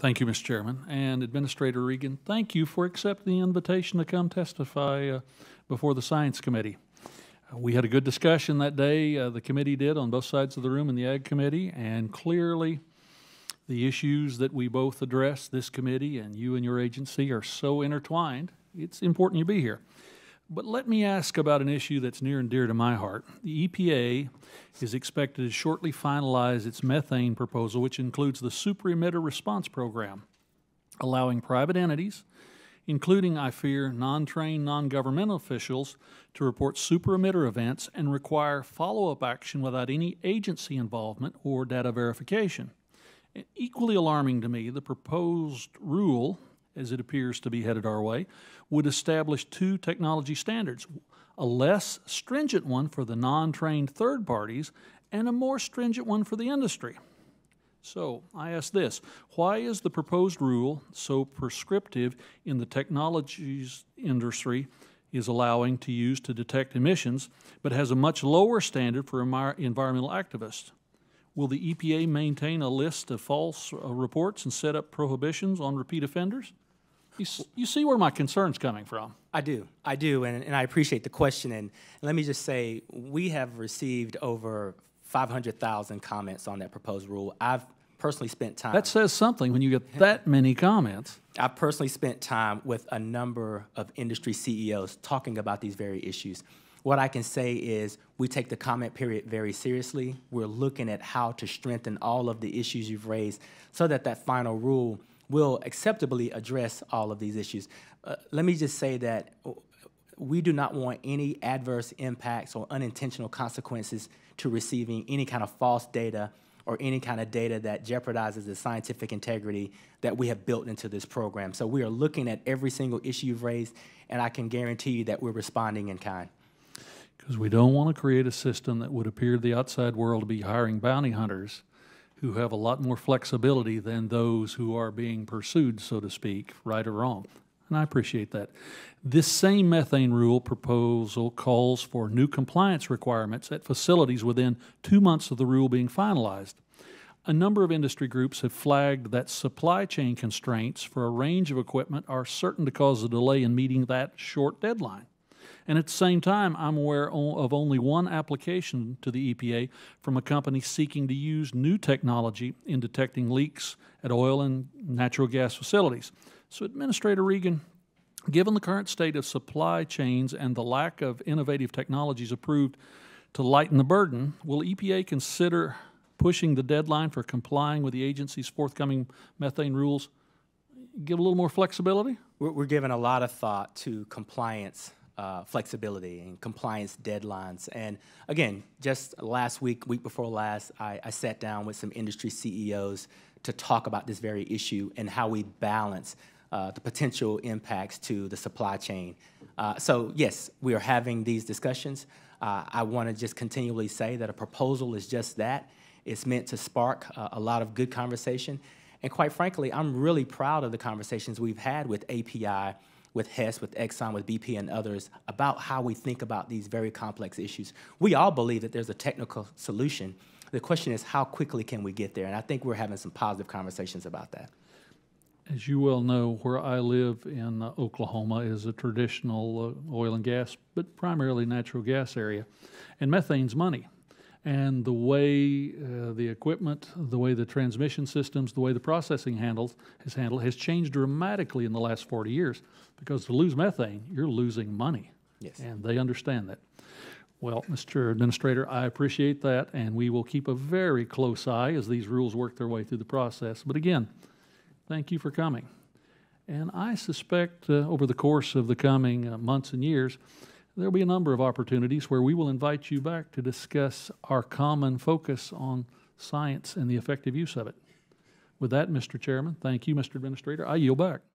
Thank you, Mr. Chairman. And Administrator Regan, thank you for accepting the invitation to come testify uh, before the Science Committee. Uh, We had a good discussion that day, uh, the committee did, on both sides of the room in the Ag Committee, and clearly, the issues that we both address, this committee and you and your agency, are so intertwined, it's important you be here. But let me ask about an issue that's near and dear to my heart. The EPA is expected to shortly finalize its methane proposal, which includes the super emitter response program, allowing private entities, including, I fear, non trained, non governmental officials, to report super emitter events and require follow up action without any agency involvement or data verification. Equally alarming to me, the proposed rule, as it appears to be headed our way, would establish two technology standards a less stringent one for the non trained third parties and a more stringent one for the industry. So I ask this why is the proposed rule so prescriptive in the technologies industry is allowing to use to detect emissions, but has a much lower standard for environmental activists? Will the EPA maintain a list of false uh, reports and set up prohibitions on repeat offenders? You, s- you see where my concern's coming from. I do. I do. And, and I appreciate the question. And let me just say, we have received over 500,000 comments on that proposed rule. I've personally spent time. That says something when you get that many comments. I've personally spent time with a number of industry CEOs talking about these very issues. What I can say is we take the comment period very seriously. We're looking at how to strengthen all of the issues you've raised so that that final rule will acceptably address all of these issues. Uh, let me just say that we do not want any adverse impacts or unintentional consequences to receiving any kind of false data or any kind of data that jeopardizes the scientific integrity that we have built into this program. So we are looking at every single issue you've raised, and I can guarantee you that we're responding in kind. Because we don't want to create a system that would appear to the outside world to be hiring bounty hunters who have a lot more flexibility than those who are being pursued, so to speak, right or wrong. And I appreciate that. This same methane rule proposal calls for new compliance requirements at facilities within two months of the rule being finalized. A number of industry groups have flagged that supply chain constraints for a range of equipment are certain to cause a delay in meeting that short deadline. And at the same time, I'm aware of only one application to the EPA from a company seeking to use new technology in detecting leaks at oil and natural gas facilities. So, Administrator Regan, given the current state of supply chains and the lack of innovative technologies approved to lighten the burden, will EPA consider pushing the deadline for complying with the agency's forthcoming methane rules? Give a little more flexibility? We're, we're giving a lot of thought to compliance uh, flexibility and compliance deadlines. And again, just last week, week before last, I, I sat down with some industry CEOs to talk about this very issue and how we balance uh, the potential impacts to the supply chain. Uh, so yes, we are having these discussions. Uh, I want to just continually say that a proposal is just that. It's meant to spark uh, a lot of good conversation. And quite frankly, I'm really proud of the conversations we've had with API, with Hess, with Exxon, with BP, and others about how we think about these very complex issues. We all believe that there's a technical solution. The question is, how quickly can we get there? And I think we're having some positive conversations about that. As you well know, where I live in uh, Oklahoma is a traditional uh, oil and gas, but primarily natural gas area. And methane's money. And the way uh, the equipment, the way the transmission systems, the way the processing handles is handled has changed dramatically in the last 40 years. Because to lose methane, you're losing money. Yes. And they understand that. Well, Mr. Administrator, I appreciate that, and we will keep a very close eye as these rules work their way through the process. But again, thank you for coming. And I suspect uh, over the course of the coming uh, months and years, there'll be a number of opportunities where we will invite you back to discuss our common focus on science and the effective use of it. With that, Mr. Chairman, thank you, Mr. Administrator. I yield back.